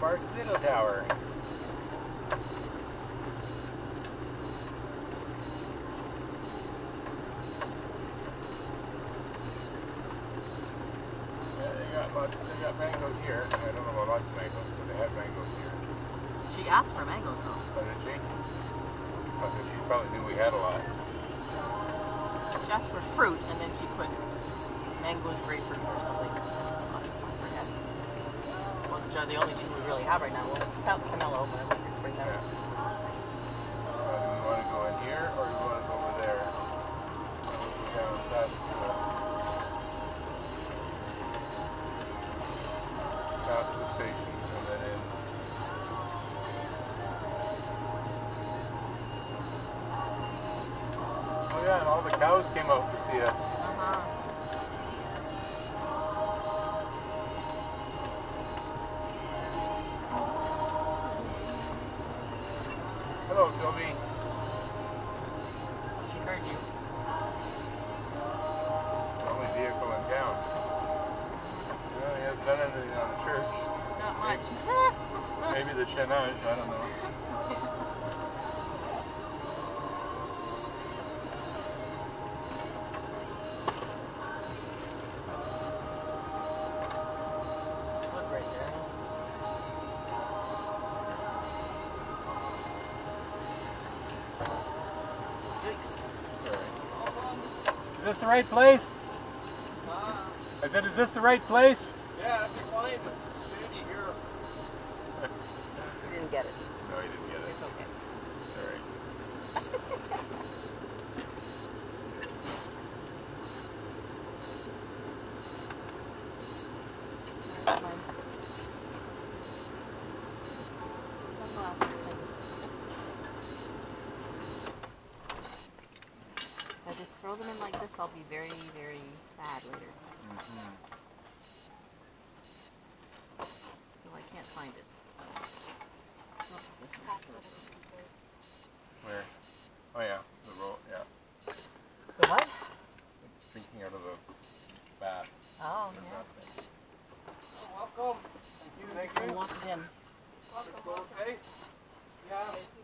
Park Little Tower. Yeah, they got they got mangoes here. I don't know about lots of mangoes, but they have mangoes here. She asked for mangoes though. Oh, did she? I think she probably knew we had a lot. She asked for fruit and then she put mangoes, grapefruit, or something. Which are the only two we really have right now. Well, without Pomelo, but I we can bring that Yeah. up. Uh, do we want to go in here or do we want to go over there? Yeah, that's uh, past the station and then in. Oh yeah, and all the cows came out to see us. Uh-huh. Hello, Sylvie. She heard you. The only vehicle in town. Well, he hasn't done anything on the church. Not much. Maybe the Shenange, I don't know. Is this the right place? Uh-huh. I said, is this the right place? Yeah, if you find it, Sandy here. You didn't get it. No, he didn't get it. It's okay. All right. That's fine. Sunglasses, too. If I just throw them in like this, I'll be very, very sad later. Mm-hmm. So I can't find it. Oh, this one's still- Where? Oh yeah, the road. Yeah, The what? it's drinking out of the bath. Oh, The yeah. bath thing. Welcome. Thank you. Thank you. walked it in. It's okay? Yeah.